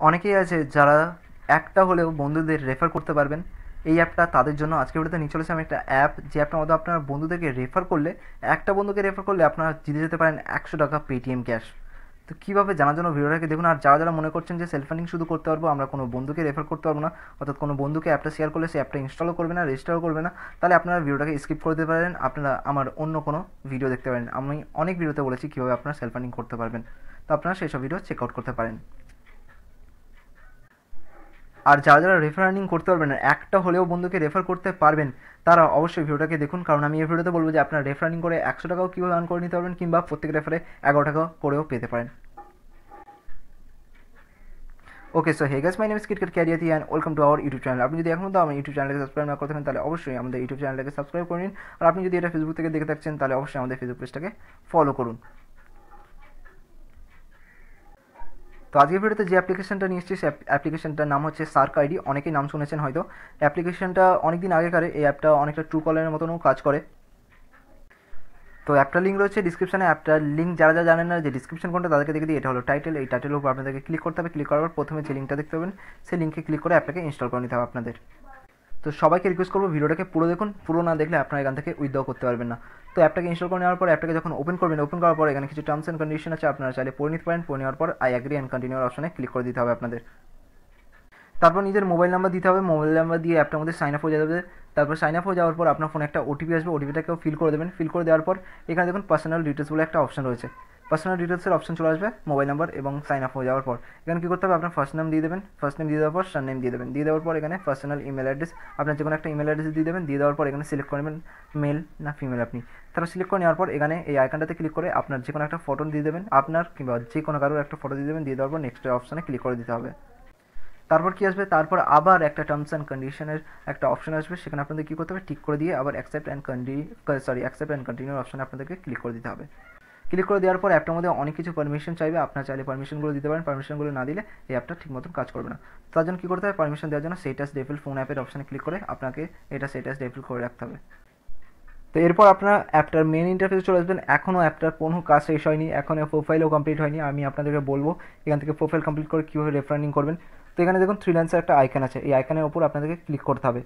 অনেকেই আছে যারা একটা হলেও বন্ধুদের রেফার করতে পারবেন। এই অ্যাপটা তাদের জন্য। আজকে ভিডিওতে নিয়ে চলেছে আমি একটা অ্যাপ যে অ্যাপটার মধ্যে আপনার বন্ধুদেরকে রেফার করলে, একটা বন্ধুকে রেফার করলে আপনারা জিতে যেতে পারেন একশো টাকা পেটিএম ক্যাশ তো কীভাবে জানার জন্য ভিডিওটাকে দেখুন। আর যারা যারা মনে করছেন যে সেলফ ফান্ডিং শুধু করতে পারব, আমরা কোনো বন্ধুকে রেফার করতে পারব না, অর্থাৎ কোনো বন্ধুকে অ্যাপটা শেয়ার করলে সেই অ্যাপটা ইনস্টলও করবে না রেজিস্টারও করবে না, তাহলে আপনারা ভিডিওটাকে স্কিপ করে দিতে পারেন। আপনারা আমার অন্য কোনো ভিডিও দেখতে পারেন। আমি অনেক ভিডিওতে বলেছি কীভাবে আপনারা সেলফ ফান্ডিং করতে পারবেন। তো আপনারা সেই সব ভিডিও চেক আউট করতে পারেন। আর যারা যারা রেফার করতে পারবেন না, একটা হলেও বন্ধুকে রেফার করতে পারবেন, তারা অবশ্যই ভিডিওটাকে দেখুন। কারণ আমি এই ভিডিওতে বলব যে, আপনারা রেফার করে একশো টাকাও কীভাবে আর্ন করে নিতে পারবেন কিংবা প্রত্যেক রেফারে এগারো টাকা করেও পেতে পারেন। Okay so hey guys my name is KitKat ক্যারিয়াতি and welcome to our YouTube channel আপনি যদি এখন তো আমার ইউটিউব চ্যানেলকে সাবস্ক্রাইব না করে থাকেন, তাহলে অবশ্যই আমাদের ইউটিউব চ্যানেলটাকে সাবস্ক্রাইব করে নিন। আর আপনি যদি এটা ফেসবুক থেকে দেখে থাকছেন, তাহলে অবশ্যই আমাদের ফেসবুক পেজটাকে ফলো করুন। তো আজকের ভিডিওতে যে অ্যাপ্লিকেশনটা নিয়ে এসেছি অ্যাপ্লিকেশনটার নাম হচ্ছে সার্ক আইডি অনেকেই নাম শুনেছেন হয়তো। অ্যাপ্লিকেশনটা অনেকদিন আগেকার, এই অ্যাপটা অনেকটা ট্রু কলারের মতনও কাজ করে। তো অ্যাপটার লিঙ্ক রয়েছে ডিসক্রিপশনে অ্যাপটার লিঙ্ক যারা যারা জানেন না যে ডিসক্রিপশন কোনটা, তাদেরকে দেখে দিই। এটা হলো টাইটেল এই টাইটেলের উপর আপনাদেরকে ক্লিক করতে হবে। ক্লিক করার পর প্রথমে যে লিঙ্কটা দেখতে পাবেন, সেই লিঙ্কে ক্লিক করে অ্যাপটাকে ইনস্টল করে নিতে হবে আপনাদের। তো সবাইকে রিকোয়েস্ট করব, ভিডিওটাকে পুরো দেখুন। পুরো না দেখলে আপনারা এখান থেকে উইথড্র করতে পারবেন না। তো অ্যাপটাকে ইনস্টল করে নেওয়ার পর অ্যাপটাকে যখন ওপেন করবেন ওপেন করার পর এখানে কিছু টার্মস অ্যান্ড কন্ডিশন আছে, আপনারা চাইলে পড়ে নিতে পারেন। পড়ে নেওয়ার পর আই অ্যাগ্রি অ্যান্ড কন্টিনিউর অপশনে ক্লিক করে দিতে হবে আপনাদের। তারপর নিজের মোবাইল নাম্বার দিতে হবে। মোবাইল নাম্বার দিয়ে অ্যাপটার মধ্যে সাইন আপ হয়ে যাবে। তারপর সাইন আপ হয়ে যাওয়ার পর আপনার ফোনে একটা ওটিপি আসবে। ওটিপিটাকেও ফিল করে দেবেন। ফিল করে দেওয়ার পর এখানে দেখুন পার্সোনাল ডিটেলস বলে একটা অপশন রয়েছে। পার্সোনাল ডিটেলসের অপশন চলে আসবে মোবাইল নাম্বার এবং সাইন আপ হয়ে যাওয়ার পর। এখানে কী করতে হবে? আপনার ফার্স্ট নেম দিয়ে দেবেন। ফার্স্ট নেম দিয়ে দেওয়ার পর সার নেম দিয়ে দেবেন। দিয়ে দেওয়ার পর এখানে পার্সোনাল ইমেল অ্যাড্রেস আপনার যে কোনো একটা ইমেল অ্যাড্রেস দিয়ে দেবেন। দিয়ে দেওয়ার পর এখানে সিলেক্ট করে নেবেন মেল না ফিমেল আপনি। তারপর সিলেক্ট করে নেওয়ার পর এখানে এই আইকনটাতে ক্লিক করে আপনার যে কোনো একটা ফটো দিয়ে দেবেন। আপনার কিংবা যে কোনো কারোর একটা ফটো দিয়ে দেবেন। দিয়ে দেওয়ার পর নেক্সট অপশনে ক্লিক করে দিতে হবে। তারপর কি আসবে? তারপর আবার একটা টার্মস অ্যান্ড কন্ডিশনের একটা অপশন আসবে। সেখানে আপনাদের কী করতে হবে? ঠিক করে দিয়ে আবার অ্যাকসেপ্ট অ্যান্ড কন্টি সরি অ্যাকসেপ্ট অ্যান্ড কন্টিনিউর অপশনে আপনাদেরকে ক্লিক করে দিতে হবে। ক্লিক করে দেওয়ার পর অ্যাপটার মধ্যে অনেক কিছু পারমিশন চাইবে। আপনার চাইলে পারমিশনগুলো দিতে পারেন। পারমিশনগুলো না দিলে এই অ্যাপটা ঠিক মতন কাজ করবে না। তার জন্য কী করতে হবে? পারমিশন দেওয়ার জন্য সেটাস ডেফিল ফোন অ্যাপের অপশানে ক্লিক করে আপনাকে এটা সেটাস ডেফিল করে রাখতে হবে। তো এরপর আপনার অ্যাপটার মেন ইন্টারফেসে চলে আসবেন। এখনও অ্যাপটার কোনো কাজ শেষ হয়নি। এখনও প্রোফাইলও কমপ্লিট হয়নি। আমি আপনাদেরকে বলব, এখান থেকে প্রোফাইল কমপ্লিট করে কীভাবে রেফারিং করবেন। তো এখানে দেখুন থ্রি লাইন্সের একটা আইকন আছে। এই আইকনের ওপর আপনাদেরকে ক্লিক করতে হবে।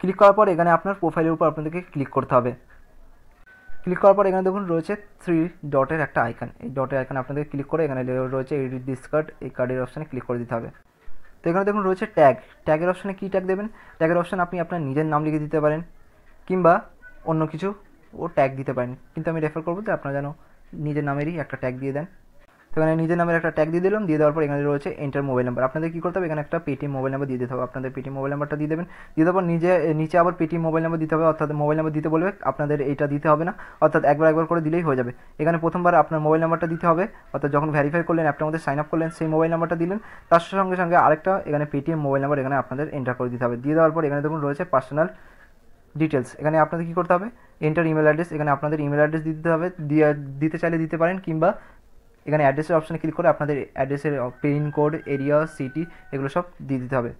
ক্লিক করার পর এখানে আপনার প্রোফাইলের উপর আপনাদেরকে ক্লিক করতে হবে। ক্লিক করার পর এখানে দেখুন রয়েছে থ্রি ডটের একটা আইকন। এই ডটের আইকন আপনাদের ক্লিক করে এখানে রয়েছে এডিট দিস কার্ড এই কার্ডের অপশানে ক্লিক করে দিতে হবে। তো এখানে দেখুন রয়েছে ট্যাগ ট্যাগের অপশানে কী ট্যাগ দেবেন? ট্যাগের অপশান আপনি আপনার নিজের নাম লিখে দিতে পারেন, কিংবা অন্য কিছু ও ট্যাগ দিতে পারেন। কিন্তু আমি রেফার করব যে আপনারা যেন নিজের নামেরই একটা ট্যাগ দিয়ে দেন। তো এখানে নিজের নামের একটা ট্যাগ দিয়ে দিলাম, দিয়ে দেওয়ার পর এখানে রয়েছে এন্টার মোবাইল নাম্বার আপনাদের কী করতে হবে? এখানে একটা পেটিএম মোবাইল নাম্বার দিয়ে দিতে হবে। আপনাদের পেটিএম মোবাইল নাম্বারটা দিয়ে দেবেন। দিয়ে দেওয়ার পর নিজে, নিচে আবার পেটিএম মোবাইল নাম্বার দিতে হবে, অর্থাৎ মোবাইল নাম্বার দিতে বলবে, আপনাদের এইটা দিতে হবে না। অর্থাৎ একবার একবার করে দিলেই হয়ে যাবে। এখানে প্রথমবার আপনার মোবাইল নাম্বারটা দিতে হবে। অর্থাৎ যখন ভেরিফাই করলেন অ্যাপটার মধ্যে সাইন আপ করলেন, সেই মোবাইল নাম্বারটা দিলেন। তার সঙ্গে সঙ্গে আরেকটা এখানে পেটিএম মোবাইল নাম্বার এখানে আপনাদের এন্টার করে দিতে হবে। দিয়ে দেওয়ার পর এখানে দেখুন রয়েছে পার্সোনাল ডিটেলস এখানে আপনাদের কী করতে হবে? এন্টার ইমেল অ্যাড্রেস এখানে আপনাদের ইমেল অ্যাড্রেস দিতে হবে। দিয়ে, দিতে চাইলে দিতে পারেন কিংবা এখানে অ্যাড্রেসের অপশানে ক্লিক করে আপনাদের অ্যাড্রেসের পিনকোড এরিয়া সিটি এগুলো সব দিয়ে দিতে হবে।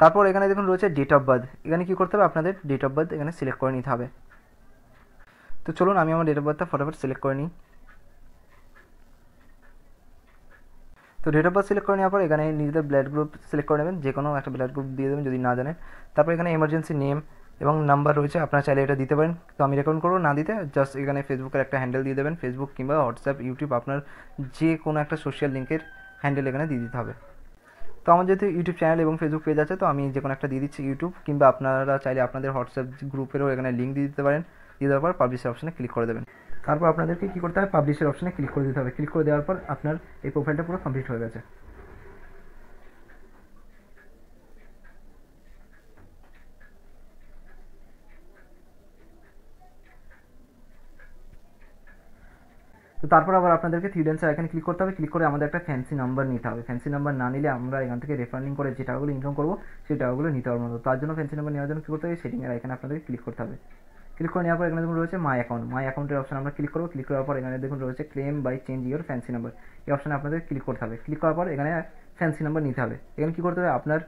তারপর এখানে দেখুন রয়েছে ডেট অফ বার্থ এখানে কী করতে হবে? আপনাদের ডেট অফ বার্থ এখানে সিলেক্ট করে নিতে হবে। তো চলুন আমি আমার ডেট অফ বার্থটা ফটোফট সিলেক্ট করে নিই। তো ডেট অফ বার্থ সিলেক্ট করে নেওয়ার পর এখানে নিজেদের ব্লাড গ্রুপ সিলেক্ট করে নেবেন। যে কোনো একটা ব্লাড গ্রুপ দিয়ে দেবেন, যদি না জানেন। তারপর এখানে এমার্জেন্সি নেম এবং নাম্বার রয়েছে, আপনারা চাইলে এটা দিতে পারেন। তো আমি রেকমেন্ড করব, না দিতে জাস্ট এখানে ফেসবুকের একটা হ্যান্ডেল দিয়ে দেবেন ফেসবুক কিংবা হোয়াটসঅ্যাপ ইউটিউব আপনার যে কোনো একটা সোশ্যাল লিঙ্কের হ্যান্ডেল এখানে দিয়ে দিতে হবে। তো আমার যেহেতু ইউটিউব চ্যানেল এবং ফেসবুক পেজ আছে, তো আমি যে কোনো একটা দিয়ে দিচ্ছি ইউটিউব কিংবা আপনারা চাইলে আপনাদের হোয়াটসঅ্যাপ গ্রুপেরও এখানে লিঙ্ক দিয়ে দিতে পারেন। দিয়ে দেওয়ার পর পাবলিশের অপশানে ক্লিক করে দেবেন। তারপর আপনাদেরকে কী করতে হবে? পাবলিশের অপশানে ক্লিক করে দিতে হবে। ক্লিক করে দেওয়ার পর আপনার এই প্রোফাইলটা পুরো কমপ্লিট হয়ে গেছে। তো তারপর আবার আপনাদেরকে থ্রি ডেন্সার এখানে ক্লিক করতে হবে ক্লিক করে আমাদের একটা ফ্যান্সি নাম্বার নিতে হবে। ফ্যান্সি নাম্বার না নিলে আমরা এখান থেকে রেফারিং করে যে টাকাগুলো ইনকাম করব, সেই টাকাগুলো নিতে পারব না। তার জন্য ফ্যান্সি নাম্বার নেওয়ার জন্য কী করতে হবে? সেটিংয়ের এখানে আপনাদেরকে ক্লিক করতে হবে। ক্লিক করে নেওয়ার পর এখানে দেখুন রয়েছে মাই অ্যাকাউন্ট মাই অ্যাকাউন্টের অপশন আমরা ক্লিক করব। ক্লিক করার পর এখানে দেখুন রয়েছে claim by change your fancy number এই অপশানে আপনাদের ক্লিক করতে হবে। ক্লিক করার পর এখানে ফ্যান্সি নাম্বার নিতে হবে। এখানে কী করতে হবে? আপনার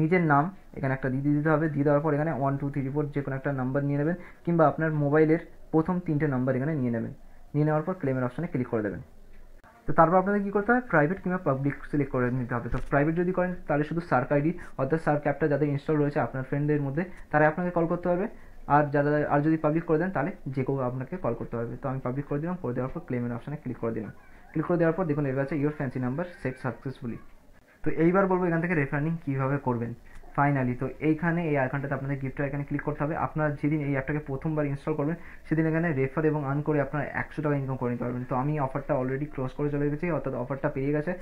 নিজের নাম এখানে একটা দিয়ে দিতে হবে। দিয়ে দেওয়ার পর এখানে ওয়ান টু থ্রি ফোর যে কোনো একটা নাম্বার নিয়ে নেবেন, কিংবা আপনার মোবাইলের প্রথম তিনটে নাম্বার এখানে নিয়ে নেবেন। নিয়ে নেওয়ার পর ক্লেমের অপশানে ক্লিক করে দেবেন। তো তারপর আপনাদের কী করতে হবে? প্রাইভেট কিংবা পাবলিক সিলেক্ট করে নিতে হবে। তো প্রাইভেট যদি করেন, তাহলে শুধু সার্ক আইডি অর্থাৎ সার্ক অ্যাপটা যাদের ইনস্টল রয়েছে আপনার ফ্রেন্ডদের মধ্যে তারা আপনাকে কল করতে হবে আর যারা, আর যদি পাবলিক করে দেন, তাহলে যে কেউ আপনাকে কল করতে হবে তো আমি পাবলিক করে দিলাম, করে দেওয়ার পর ক্লেমের অপশানে ক্লিক করে দিলাম। ক্লিক করে দেওয়ার পর দেখুন এর কাছে your fancy number set successfully তো এইবার বলব এখান থেকে রেফারিং কীভাবে করবেন। ফাইনালি তো এইখানে এই আইকনটাতে আপনাদের গিফটটা এখানে ক্লিক করতে হবে। আপনার যেদিন এই অ্যাপটাকে প্রথমবার ইনস্টল করবেন, সেদিন এখানে রেফার এবং আর্ন করে আপনার একশো টাকা ইনকাম করে নিতে পারবেন। তো আমি অফারটা অলরেডি ক্লোজ করে চলে গেছি, অর্থাৎ অফারটা পেরিয়ে গেছে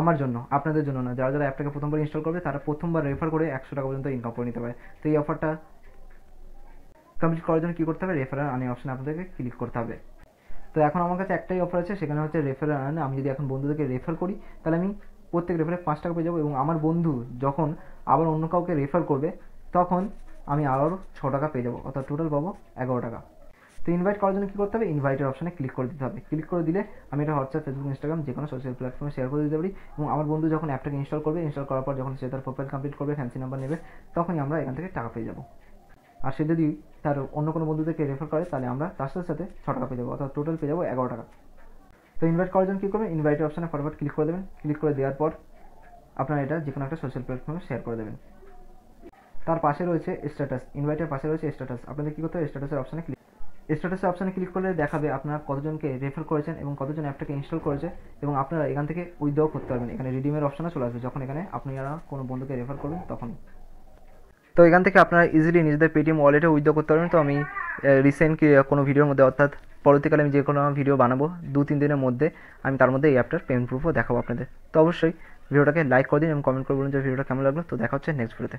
আমার জন্য, আপনাদের জন্য না। যারা যারা অ্যাপটাকে প্রথমবার ইনস্টল করবে, তারা প্রথমবার রেফার করে একশো টাকা পর্যন্ত ইনকাম করে নিতে পারে। তো এই অফারটা কমপ্লিট করার জন্য কী করতে হবে? রেফারেল আর্নিং অপশানে আপনাদেরকে ক্লিক করতে হবে। তো এখন আমার কাছে একটাই অফার আছে, সেখানে হচ্ছে রেফারেল আর্ন আমি যদি এখন বন্ধুদেরকে রেফার করি, তাহলে আমি প্রত্যেক রেফারে পাঁচ টাকা পেয়ে যাব এবং আমার বন্ধু যখন আবার অন্য কাউকে রেফার করবে, তখন আমি আরও ছ টাকা পেয়ে যাব। অর্থাৎ টোটাল পাবো এগারো টাকা। তো ইনভাইট করার জন্য কী করতে হবে? ইনভাইটের অপশানে ক্লিক করে দিতে হবে। ক্লিক করে দিলে আমি এটা হোয়াটসঅ্যাপ ফেসবুক ইনস্টাগ্রাম যে কোনো সোশ্যাল প্ল্যাটফর্মে শেয়ার করে দিতে পারি এবং আমার বন্ধু যখন অ্যাপটাকে ইনস্টল করবে ইনস্টল করার পর যখন সে তার প্রোফাইল কমপ্লিট করবে ফ্যান্সি নাম্বার নেবে, তখনই আমরা এখান থেকে টাকা পেয়ে যাব। আর সে যদি তার অন্য কোনো বন্ধুদেরকে রেফার করে, তাহলে আমরা তার সাথে সাথে ছ টাকা পেয়ে যাব। অর্থাৎ টোটাল পেয়ে যাব এগারো টাকা। তো ইনভাইট করার জন্য কী করবেন? ইনভাইটের অপশানে ফরওয়ার্ড ক্লিক করে দেবেন। ক্লিক করে দেওয়ার পর আপনারা এটা যে কোনো একটা সোশ্যাল প্ল্যাটফর্মে শেয়ার করে দেবেন। তার পাশে রয়েছে স্ট্যাটাস ইনভাইটের পাশে রয়েছে স্ট্যাটাস আপনাদের কী করতে হবে? স্ট্যাটাসের অপশানে ক্লিক স্ট্যাটাসের অপশানে ক্লিক করলে দেখাবে আপনারা কতজনকে রেফার করেছেন এবং কতজন অ্যাপটাকে ইনস্টল করেছে এবং আপনারা এখান থেকে উইথড্র করতে পারবেন। এখানে রিডিমের অপশানও চলে আসবে। যখন এখানে আপনারা কোনো বন্ধুকে রেফার করবেন তখন। তো এখান থেকে আপনারা ইজিলি নিজেদের পেটিএম ওয়ালেটে উইথড্র করতে পারবেন। তো আমি রিসেন্ট কোনো ভিডিওর মধ্যে অর্থাৎ পরবর্তীকালে আমি যে কোনো ভিডিও বানাবো, দু, তিন দিনের মধ্যে আমি তার মধ্যে এই অ্যাপটার পেমেন্ট প্রুফও দেখাবো আপনাদের। তো অবশ্যই, ভিডিওটাকে লাইক করে দিন এবং কমেন্ট করে বলুন যে ভিডিওটা কেমন লাগল। তো দেখা হচ্ছে নেক্সট ভিডিওতে